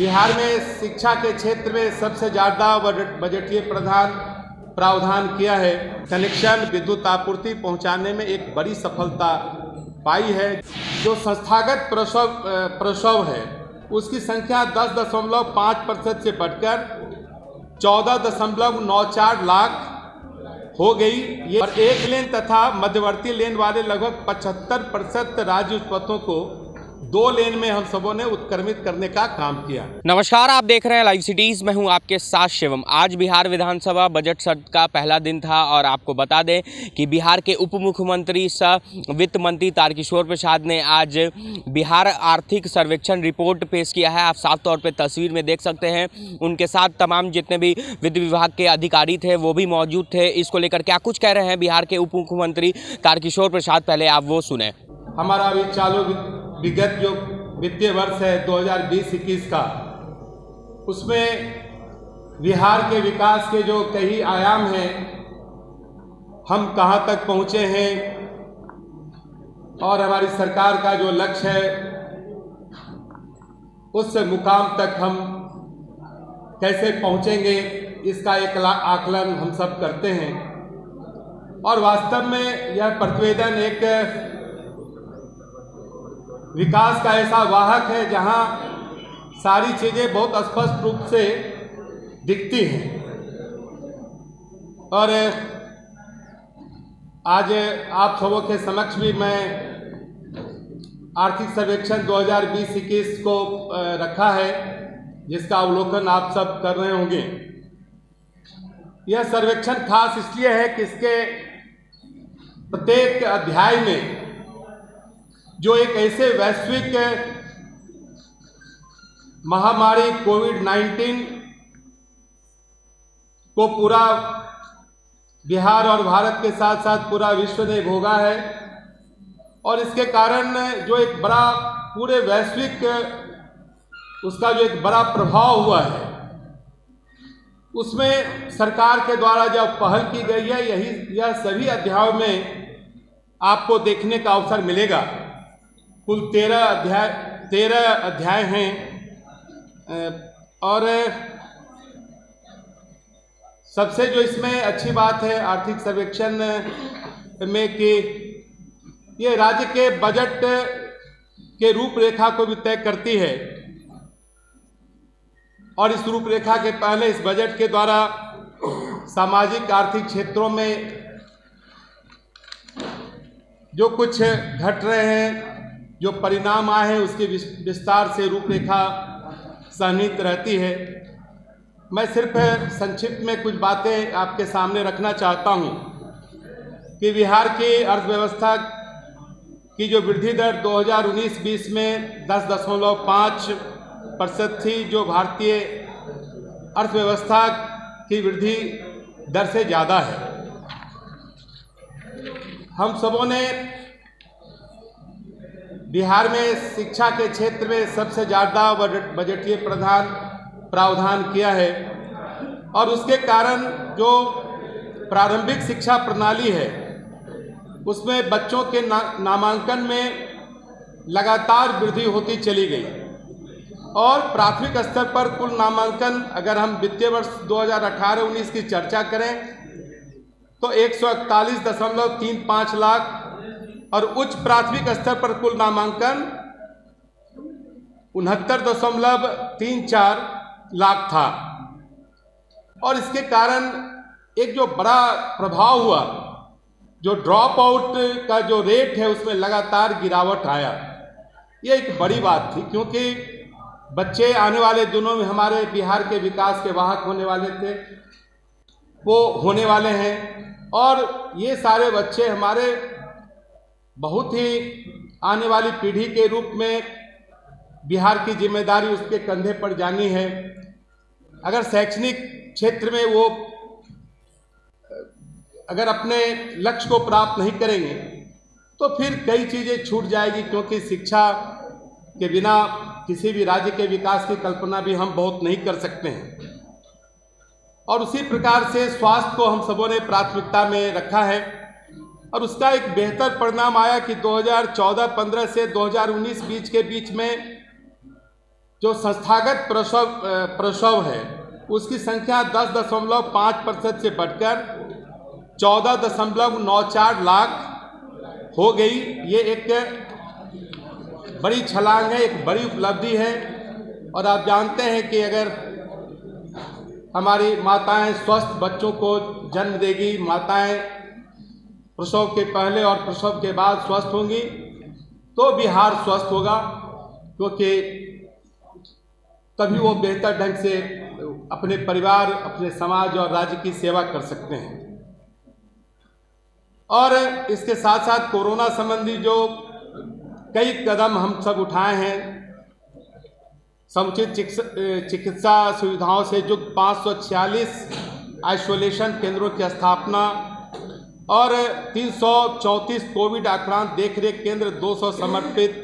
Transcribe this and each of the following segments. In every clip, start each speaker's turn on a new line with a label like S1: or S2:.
S1: बिहार में शिक्षा के क्षेत्र में सबसे ज़्यादा बजटीय प्रधान, प्रावधान किया है। कनेक्शन, विद्युत आपूर्ति पहुँचाने में एक बड़ी सफलता पाई है। जो संस्थागत प्रसव प्रसव है, उसकी संख्या दस दशमलव पाँच प्रतिशत से बढ़कर चौदह दशमलव नौ चार लाख हो गई। ये और एक लेन तथा मध्यवर्ती लेन वाले लगभग पचहत्तर प्रतिशत राज्य पथों को दो लेन में हम सबों ने उत्क्रमित करने का काम किया।
S2: नमस्कार आप देख रहे हैं लाइव सिटीज़ मैं हूँ आपके साथ शिवम। आज बिहार विधानसभा बजट सत्र का पहला दिन था और आपको बता दें कि बिहार के उप मुख्यमंत्री सह वित्त मंत्री तारकिशोर प्रसाद ने आज बिहार आर्थिक सर्वेक्षण रिपोर्ट पेश किया है। आप साफ़ तौर पर तस्वीर में देख सकते हैं। उनके साथ तमाम जितने भी वित्त विभाग के अधिकारी थे वो भी मौजूद थे। इसको लेकर क्या कुछ कह रहे हैं बिहार के उप मुख्यमंत्री तारकिशोर प्रसाद? पहले आप वो सुने।
S1: हमारा अभी चालू विगत जो वित्तीय वर्ष है 2020-21 का, उसमें बिहार के विकास के जो कई आयाम हैं, हम कहाँ तक पहुँचे हैं, और हमारी सरकार का जो लक्ष्य है, उस मुकाम तक हम कैसे पहुँचेंगे, इसका एक आकलन हम सब करते हैं। और वास्तव में यह प्रतिवेदन एक विकास का ऐसा वाहक है जहाँ सारी चीज़ें बहुत स्पष्ट रूप से दिखती हैं। और आज आप सबों के समक्ष भी मैं आर्थिक सर्वेक्षण 2020-21 को रखा है, जिसका अवलोकन आप सब कर रहे होंगे। यह सर्वेक्षण खास इसलिए है कि इसके प्रत्येक अध्याय में जो एक ऐसे वैश्विक महामारी कोविड 19 को पूरा बिहार और भारत के साथ साथ पूरा विश्व ने भोगा है। और इसके कारण जो एक बड़ा पूरे वैश्विक, उसका जो एक बड़ा प्रभाव हुआ है, उसमें सरकार के द्वारा जब पहल की गई है, यही, यह सभी अध्यायों में आपको देखने का अवसर मिलेगा। कुल तेरह अध्याय तेरह अध्याय हैं। और सबसे जो इसमें अच्छी बात है आर्थिक सर्वेक्षण में कि ये राज्य के बजट के रूपरेखा को भी तय करती है। और इस रूपरेखा के पहले इस बजट के द्वारा सामाजिक आर्थिक क्षेत्रों में जो कुछ घट रहे हैं जो परिणाम आए हैं, उसके विस्तार से रूपरेखा सहनीत रहती है। मैं सिर्फ़ संक्षिप्त में कुछ बातें आपके सामने रखना चाहता हूँ कि बिहार की अर्थव्यवस्था की जो वृद्धि दर 2019-20 में दस दशमलव पाँच प्रतिशत थी, जो भारतीय अर्थव्यवस्था की वृद्धि दर से ज़्यादा है। हम सबों ने बिहार में शिक्षा के क्षेत्र में सबसे ज़्यादा बजटीय प्रधान प्रावधान किया है। और उसके कारण जो प्रारंभिक शिक्षा प्रणाली है उसमें बच्चों के ना, नामांकन में लगातार वृद्धि होती चली गई। और प्राथमिक स्तर पर कुल नामांकन अगर हम वित्तीय वर्ष 2018-19 की चर्चा करें तो एक लाख और उच्च प्राथमिक स्तर पर कुल नामांकन उनहत्तर दशमलव तीन चार लाख था। और इसके कारण एक जो बड़ा प्रभाव हुआ, जो ड्रॉप आउट का जो रेट है, उसमें लगातार गिरावट आया। ये एक बड़ी बात थी, क्योंकि बच्चे आने वाले दिनों में हमारे बिहार के विकास के वाहक होने वाले थे, वो होने वाले हैं। और ये सारे बच्चे हमारे बहुत ही आने वाली पीढ़ी के रूप में बिहार की ज़िम्मेदारी उसके कंधे पर जानी है। अगर शैक्षणिक क्षेत्र में वो, अगर अपने लक्ष्य को प्राप्त नहीं करेंगे तो फिर कई चीज़ें छूट जाएगी क्योंकि शिक्षा के बिना, किसी भी राज्य के विकास की कल्पना भी हम बहुत नहीं कर सकते हैं। और उसी प्रकार से स्वास्थ्य को हम सबों ने प्राथमिकता में रखा है। और उसका एक बेहतर परिणाम आया कि 2014-15 से 2019 बीच के बीच में जो संस्थागत प्रसव प्रसव है, उसकी संख्या दस दशमलव पाँच प्रतिशत से बढ़कर चौदह दशमलव नौ चार लाख हो गई। ये एक बड़ी छलांग है, एक बड़ी उपलब्धि है और आप जानते हैं कि अगर हमारी माताएँ स्वस्थ बच्चों को जन्म देगी, माताएँ प्रसव के पहले और प्रसव के बाद स्वस्थ होंगी तो बिहार स्वस्थ होगा, क्योंकि तभी वो बेहतर ढंग से अपने परिवार, अपने समाज और राज्य की सेवा कर सकते हैं। और इसके साथ साथ कोरोना संबंधी जो कई कदम हम सब उठाए हैं, समुचित चिकित्सा सुविधाओं से जो 546 आइसोलेशन केंद्रों की स्थापना और 334 कोविड आक्रांत देखरेख केंद्र 200 समर्पित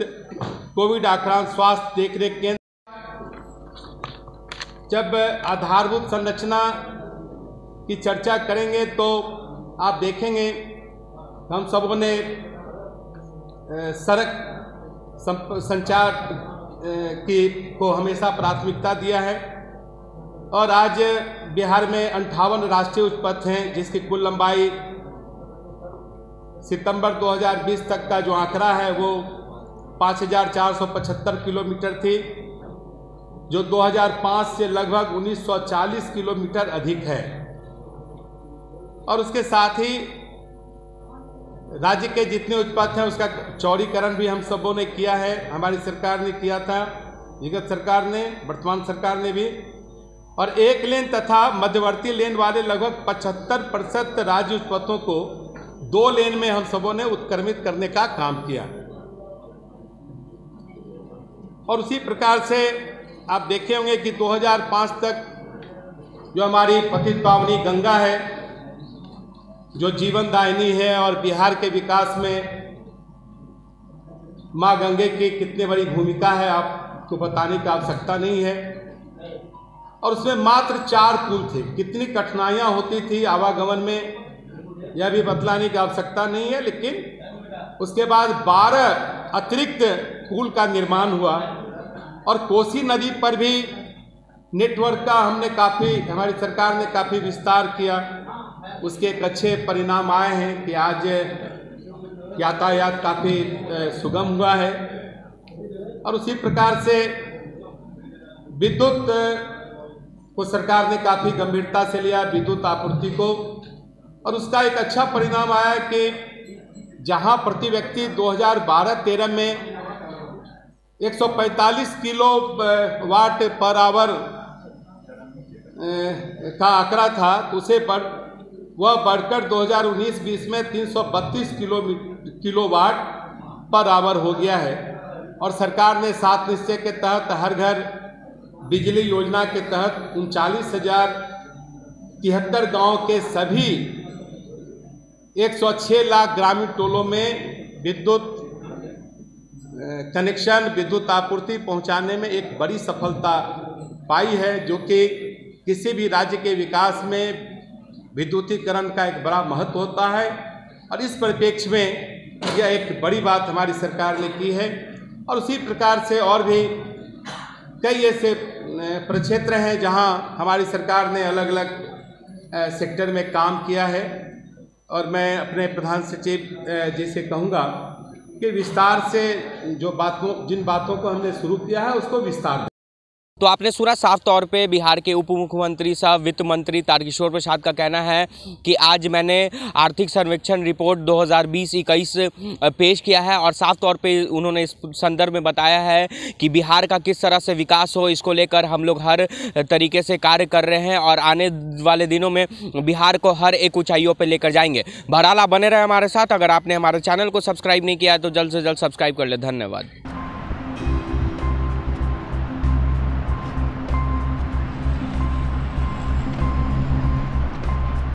S1: कोविड आक्रांत स्वास्थ्य देखरेख केंद्र। जब आधारभूत संरचना की चर्चा करेंगे तो आप देखेंगे, हम सबों ने सड़क संचार की, को हमेशा प्राथमिकता दिया है। और आज बिहार में अंठावन राष्ट्रीय उच्च पथ हैं, जिसकी कुल लंबाई सितंबर 2020 तक का जो आंकड़ा है वो 5,475 किलोमीटर थी जो 2005 से लगभग 1940 किलोमीटर अधिक है। और उसके साथ ही राज्य के जितने उत्पाद हैं उसका चौड़ीकरण भी हम सबों ने किया है। हमारी सरकार ने किया था विगत सरकार ने वर्तमान सरकार ने भी। और एक लेन तथा मध्यवर्ती लेन वाले लगभग 75 प्रतिशत राज्य उत्पत्तों को दो लेन में हम सबों ने उत्क्रमित करने का काम किया। और उसी प्रकार से आप देखे होंगे कि 2005 तक जो हमारी पतित पावनी गंगा है, जो जीवन दायिनी है और बिहार के विकास में माँ गंगे की कितनी बड़ी भूमिका है, आपको बताने की आवश्यकता नहीं है। और उसमें मात्र चार पुल थे। कितनी कठिनाइयाँ होती थी आवागमन में यह भी बतलाने की आवश्यकता नहीं है, लेकिन उसके बाद बारह अतिरिक्त पुल का निर्माण हुआ और कोसी नदी पर भी नेटवर्क का हमने काफ़ी, हमारी सरकार ने काफ़ी विस्तार किया। उसके एक अच्छे परिणाम आए हैं कि आज यातायात काफ़ी सुगम हुआ है और उसी प्रकार से विद्युत को सरकार ने काफ़ी गंभीरता से लिया, विद्युत आपूर्ति को और उसका एक अच्छा परिणाम आया कि जहाँ प्रति व्यक्ति 2012-13 में 145 किलो वाट पर आवर का आंकड़ा था तो उसे बढ़, वह बढ़कर 2019-20 में 332 kilo kilo watt per hour हो गया है। और सरकार ने सात निश्चय के तहत हर घर बिजली योजना के तहत उनचालीस हज़ार तिहत्तर गाँव के सभी 106 लाख ग्रामीण टोलों में विद्युत कनेक्शन, विद्युत आपूर्ति पहुँचाने में एक बड़ी सफलता पाई है, जो कि किसी भी राज्य के विकास में विद्युतीकरण का एक बड़ा महत्व होता है। और इस परिप्रेक्ष्य में यह एक बड़ी बात हमारी सरकार ने की है। और उसी प्रकार से और भी कई ऐसे प्रक्षेत्र हैं, जहाँ हमारी सरकार ने अलग अलग सेक्टर में काम किया है। और मैं अपने प्रधान सचिव जी से कहूँगा कि विस्तार से जो बातों, जिन बातों को हमने शुरू किया है, उसको विस्तार
S2: तो आपने सुना, साफ़ तौर पे बिहार के उप मुख्यमंत्री साहब, वित्त मंत्री तारकिशोर प्रसाद का कहना है कि आज मैंने आर्थिक सर्वेक्षण रिपोर्ट 2020-21 पेश किया है और साफ़ तौर पे उन्होंने इस संदर्भ में बताया है कि बिहार का किस तरह से विकास हो, इसको लेकर हम लोग हर तरीके से कार्य कर रहे हैं और आने वाले दिनों में बिहार को हर एक ऊँचाइयों पर लेकर जाएँगे। बहरहाल बने रहे हमारे साथ। अगर आपने हमारे चैनल को सब्सक्राइब नहीं किया है तो जल्द से जल्द सब्सक्राइब कर ले। धन्यवाद।